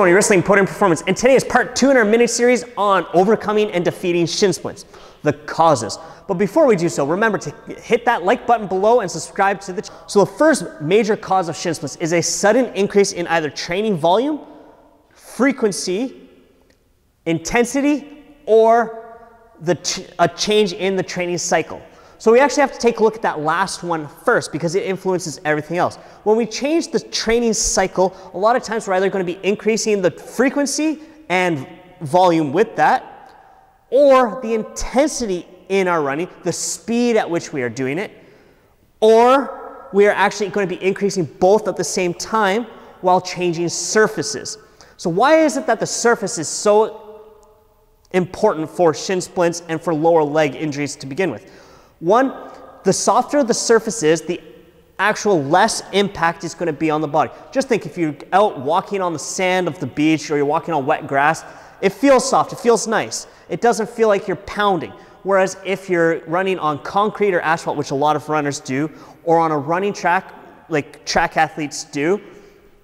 Tony, Risling Podium Performance, and today is part two in our mini series on overcoming and defeating shin splints, the causes. But before we do so, remember to hit that like button below and subscribe to the channel. So the first major cause of shin splints is a sudden increase in either training volume, frequency, intensity, or the a change in the training cycle. So we actually have to take a look at that last one first because it influences everything else. When we change the training cycle, a lot of times we're either going to be increasing the frequency and volume with that, or the intensity in our running, the speed at which we are doing it, or we are actually going to be increasing both at the same time while changing surfaces. So why is it that the surface is so important for shin splints and for lower leg injuries to begin with? One, the softer the surface is, the actual less impact is going to be on the body. Just think if you're out walking on the sand of the beach or you're walking on wet grass, it feels soft, it feels nice. It doesn't feel like you're pounding. Whereas if you're running on concrete or asphalt, which a lot of runners do, or on a running track, like track athletes do,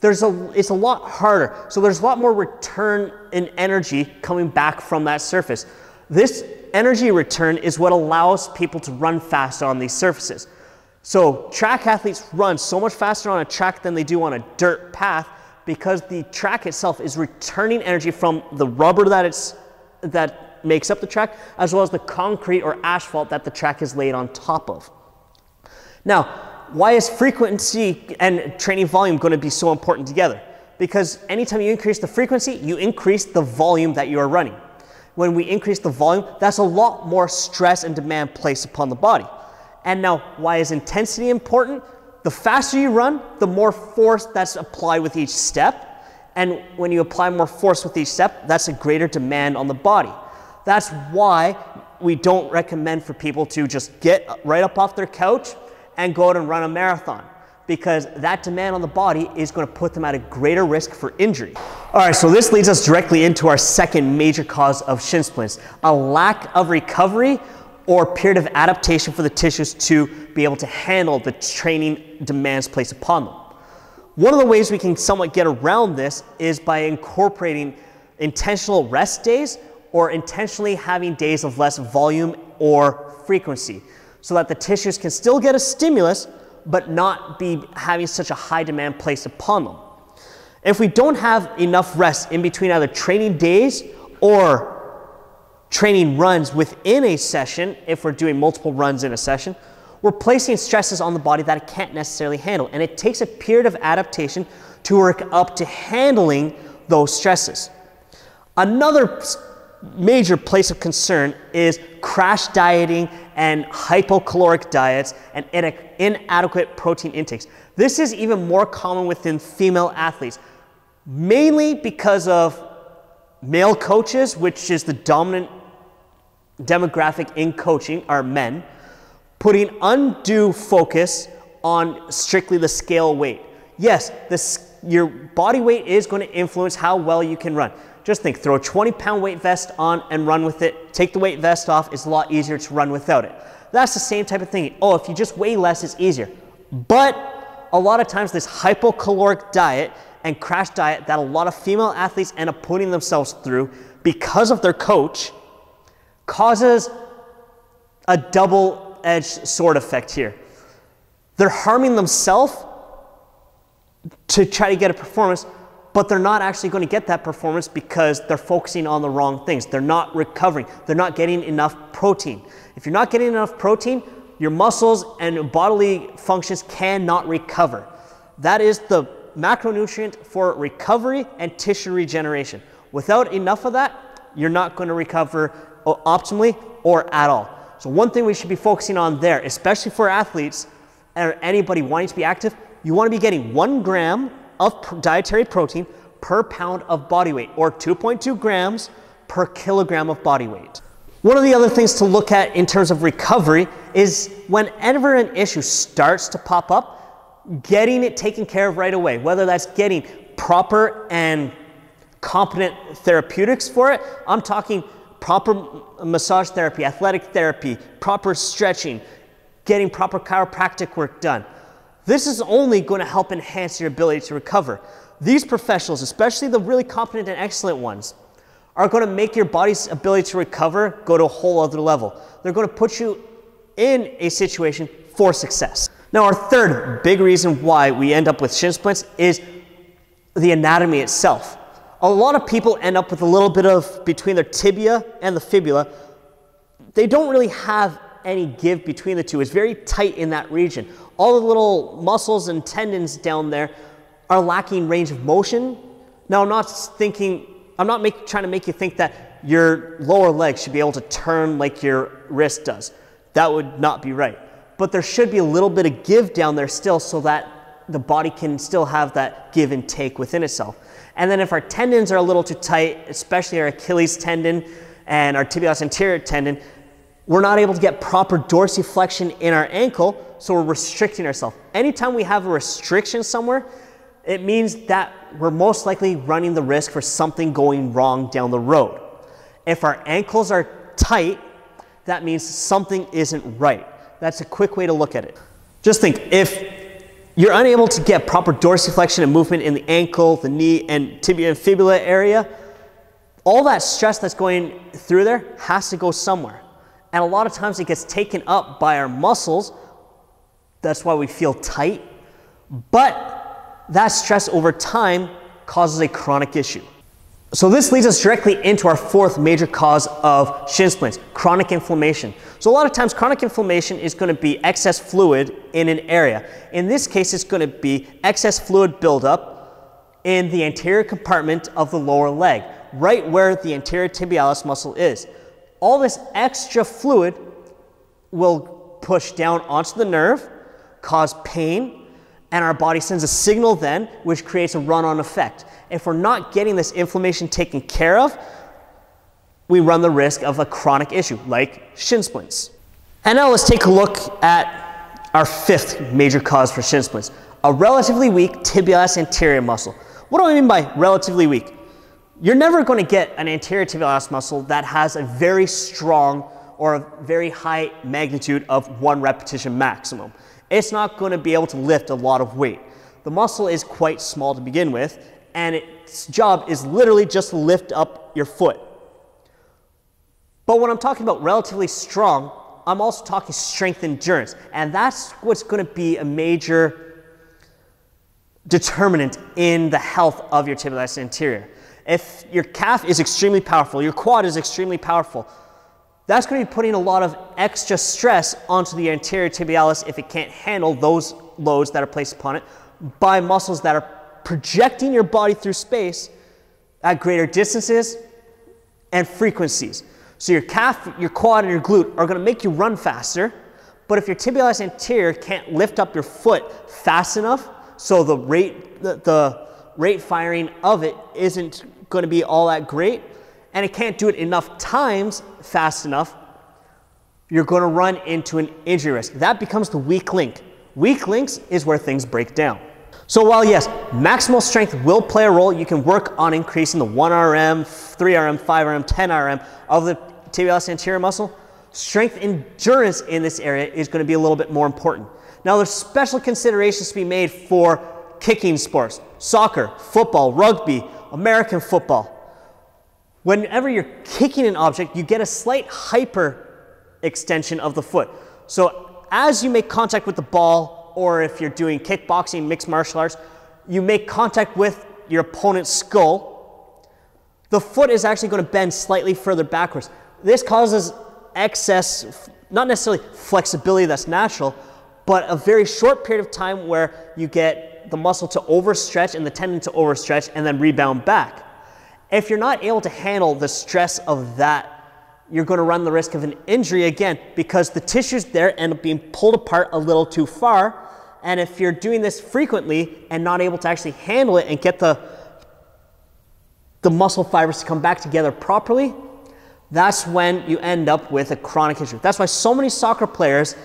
there's a, it's a lot harder. So there's a lot more return in energy coming back from that surface. This energy return is what allows people to run fast on these surfaces. So track athletes run so much faster on a track than they do on a dirt path because the track itself is returning energy from the rubber that it's that makes up the track as well as the concrete or asphalt that the track is laid on top of. Now, why is frequency and training volume going to be so important together? Because anytime you increase the frequency, you increase the volume that you are running when we increase the volume, that's a lot more stress and demand placed upon the body. And now, why is intensity important? The faster you run, the more force that's applied with each step. And when you apply more force with each step, that's a greater demand on the body. That's why we don't recommend for people to just get right up off their couch and go out and run a marathon because that demand on the body is going to put them at a greater risk for injury. All right, so this leads us directly into our second major cause of shin splints, a lack of recovery or period of adaptation for the tissues to be able to handle the training demands placed upon them. One of the ways we can somewhat get around this is by incorporating intentional rest days or intentionally having days of less volume or frequency so that the tissues can still get a stimulus but not be having such a high demand placed upon them. If we don't have enough rest in between either training days or training runs within a session, if we're doing multiple runs in a session, we're placing stresses on the body that it can't necessarily handle. And it takes a period of adaptation to work up to handling those stresses. Another major place of concern is crash dieting and hypocaloric diets and inadequate protein intakes. This is even more common within female athletes, mainly because of male coaches, which is the dominant demographic in coaching, are men, putting undue focus on strictly the scale weight. Yes, this, your body weight is going to influence how well you can run. Just think, throw a 20 pound weight vest on and run with it. Take the weight vest off, it's a lot easier to run without it. That's the same type of thing. Oh, if you just weigh less, it's easier. But a lot of times this hypocaloric diet and crash diet that a lot of female athletes end up putting themselves through because of their coach causes a double-edged sword effect here. They're harming themselves to try to get a performance, but they're not actually going to get that performance because they're focusing on the wrong things. They're not recovering. They're not getting enough protein. If you're not getting enough protein, your muscles and bodily functions cannot recover. That is the macronutrient for recovery and tissue regeneration. Without enough of that, you're not going to recover uh, optimally or at all. So one thing we should be focusing on there, especially for athletes or anybody wanting to be active, you want to be getting one gram of dietary protein per pound of body weight or 2.2 grams per kilogram of body weight. One of the other things to look at in terms of recovery is whenever an issue starts to pop up, getting it taken care of right away, whether that's getting proper and competent therapeutics for it. I'm talking proper massage therapy, athletic therapy, proper stretching, getting proper chiropractic work done. This is only going to help enhance your ability to recover. these professionals, especially the really competent and excellent ones, are going to make your body's ability to recover go to a whole other level. They're going to put you in a situation for success. Now, our third big reason why we end up with shin splints is the anatomy itself. A lot of people end up with a little bit of between their tibia and the fibula. They don't really have any give between the two. It's very tight in that region. All the little muscles and tendons down there are lacking range of motion. Now, I'm not thinking, I'm not make, trying to make you think that your lower leg should be able to turn like your wrist does. That would not be right. But there should be a little bit of give down there still so that the body can still have that give and take within itself. And then if our tendons are a little too tight, especially our Achilles tendon and our tibialis anterior tendon, we're not able to get proper dorsiflexion in our ankle, so we're restricting ourselves. Anytime we have a restriction somewhere, it means that we're most likely running the risk for something going wrong down the road. If our ankles are tight, that means something isn't right. That's a quick way to look at it. Just think if you're unable to get proper dorsiflexion and movement in the ankle, the knee, and tibia and fibula area, all that stress that's going through there has to go somewhere. And a lot of times it gets taken up by our muscles. That's why we feel tight. But that stress over time causes a chronic issue. So this leads us directly into our fourth major cause of shin splints, chronic inflammation. So a lot of times chronic inflammation is going to be excess fluid in an area. In this case, it's going to be excess fluid buildup in the anterior compartment of the lower leg, right where the anterior tibialis muscle is. All this extra fluid will push down onto the nerve, cause pain, and our body sends a signal then, which creates a run-on effect if we're not getting this inflammation taken care of, we run the risk of a chronic issue like shin splints. And now let's take a look at our fifth major cause for shin splints, a relatively weak tibialis anterior muscle. What do I mean by relatively weak? You're never going to get an anterior tibialis muscle that has a very strong or a very high magnitude of one repetition maximum. It's not going to be able to lift a lot of weight. The muscle is quite small to begin with, and its job is literally just to lift up your foot. But when I'm talking about relatively strong, I'm also talking strength endurance, and that's what's going to be a major determinant in the health of your tibialis anterior. If your calf is extremely powerful, your quad is extremely powerful, that's going to be putting a lot of extra stress onto the anterior tibialis if it can't handle those loads that are placed upon it by muscles that are projecting your body through space at greater distances and frequencies. So your calf, your quad, and your glute are going to make you run faster. But if your tibialis anterior can't lift up your foot fast enough, so the rate, the, the rate firing of it isn't going to be all that great, and it can't do it enough times fast enough, you're going to run into an injury risk. That becomes the weak link. Weak links is where things break down. So while yes, maximal strength will play a role, you can work on increasing the 1RM, 3RM, 5RM, 10RM of the tibialis anterior muscle. Strength endurance in this area is going to be a little bit more important. Now there's special considerations to be made for kicking sports, soccer, football, rugby, American football. Whenever you're kicking an object, you get a slight hyper extension of the foot. So as you make contact with the ball or if you're doing kickboxing, mixed martial arts, you make contact with your opponent's skull, the foot is actually going to bend slightly further backwards. This causes excess, not necessarily flexibility that's natural, but a very short period of time where you get the muscle to overstretch and the tendon to overstretch and then rebound back. If you're not able to handle the stress of that you're going to run the risk of an injury again because the tissues there end up being pulled apart a little too far. And if you're doing this frequently and not able to actually handle it and get the, the muscle fibers to come back together properly, that's when you end up with a chronic injury. That's why so many soccer players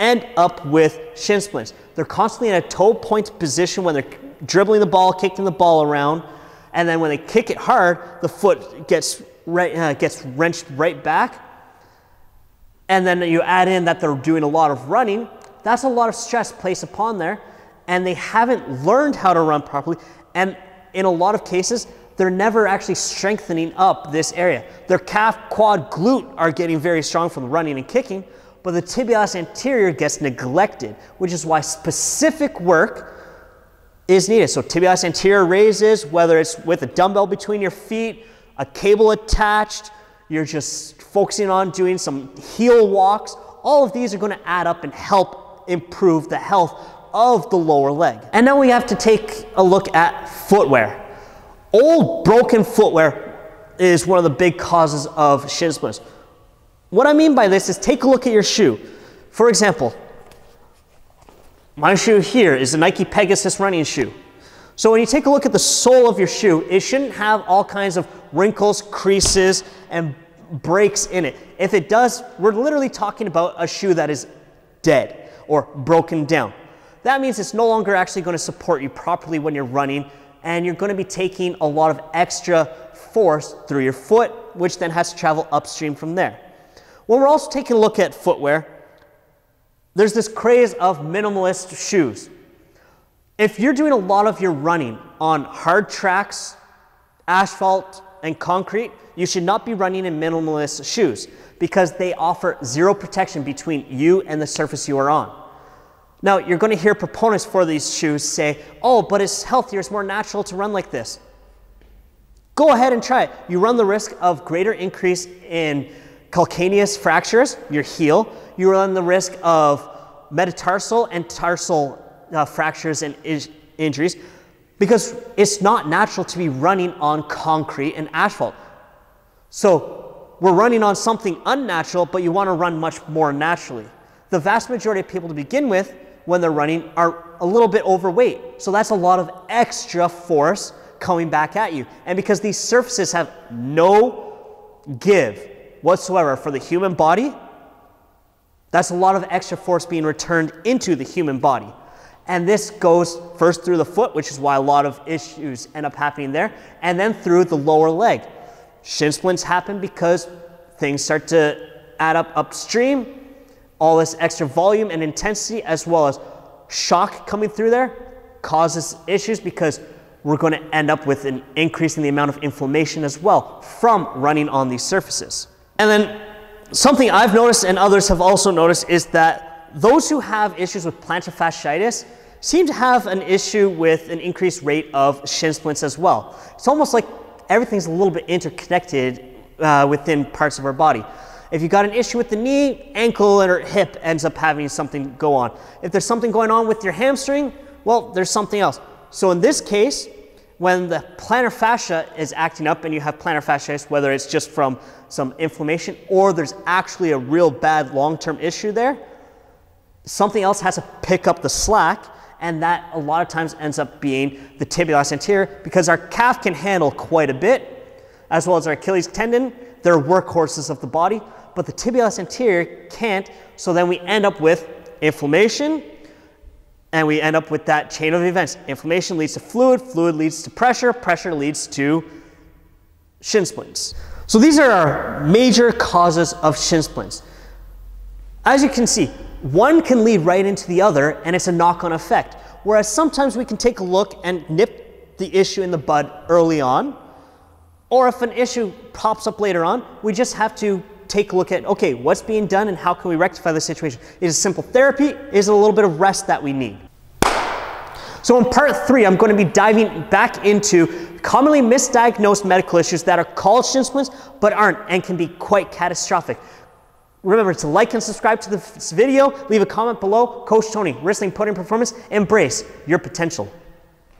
end up with shin splints. They're constantly in a toe point position when they're dribbling the ball, kicking the ball around, and then when they kick it hard, the foot gets right, uh, gets wrenched right back. And then you add in that they're doing a lot of running, that's a lot of stress placed upon there. And they haven't learned how to run properly. And in a lot of cases, they're never actually strengthening up this area. Their calf, quad, glute are getting very strong from running and kicking, but the tibialis anterior gets neglected, which is why specific work is needed. So tibialis anterior raises, whether it's with a dumbbell between your feet, a cable attached, you're just focusing on doing some heel walks. All of these are going to add up and help improve the health of the lower leg. And now we have to take a look at footwear. Old broken footwear is one of the big causes of shin splints. What I mean by this is take a look at your shoe. For example, my shoe here is a Nike Pegasus running shoe. So when you take a look at the sole of your shoe, it shouldn't have all kinds of wrinkles, creases, and breaks in it. If it does, we're literally talking about a shoe that is dead or broken down. That means it's no longer actually going to support you properly when you're running, and you're going to be taking a lot of extra force through your foot, which then has to travel upstream from there. When we're also taking a look at footwear, there's this craze of minimalist shoes. If you're doing a lot of your running on hard tracks, asphalt, and concrete, you should not be running in minimalist shoes because they offer zero protection between you and the surface you are on. Now, you're going to hear proponents for these shoes say, oh, but it's healthier, it's more natural to run like this. Go ahead and try it. You run the risk of greater increase in calcaneus fractures, your heel, you run the risk of metatarsal and tarsal uh, fractures and injuries because it's not natural to be running on concrete and asphalt. So we're running on something unnatural, but you want to run much more naturally. The vast majority of people to begin with, when they're running, are a little bit overweight. So that's a lot of extra force coming back at you. And because these surfaces have no give whatsoever for the human body, that's a lot of extra force being returned into the human body. And this goes first through the foot, which is why a lot of issues end up happening there, and then through the lower leg. Shin splints happen because things start to add up upstream, all this extra volume and intensity, as well as shock coming through there, causes issues because we're going to end up with an increase in the amount of inflammation as well from running on these surfaces. And then something I've noticed and others have also noticed is that those who have issues with plantar fasciitis seem to have an issue with an increased rate of shin splints as well. It's almost like everything's a little bit interconnected uh, within parts of our body. If you got an issue with the knee, ankle or hip ends up having something go on. If there's something going on with your hamstring, well, there's something else. So in this case, when the plantar fascia is acting up and you have plantar fasciitis, whether it's just from some inflammation or there's actually a real bad long-term issue there, something else has to pick up the slack and that a lot of times ends up being the tibialis anterior because our calf can handle quite a bit as well as our Achilles tendon. They're workhorses of the body, but the tibialis anterior can't. So then we end up with inflammation, and we end up with that chain of events. Inflammation leads to fluid, fluid leads to pressure, pressure leads to shin splints. So these are our major causes of shin splints. As you can see, one can lead right into the other and it's a knock-on effect. Whereas sometimes we can take a look and nip the issue in the bud early on, or if an issue pops up later on, we just have to take a look at, okay, what's being done and how can we rectify the situation? Is it simple therapy? Is it a little bit of rest that we need? So in part three, I'm going to be diving back into commonly misdiagnosed medical issues that are called shin but aren't and can be quite catastrophic. Remember to like and subscribe to this video, leave a comment below. Coach Tony, Risling Podium Performance, embrace your potential.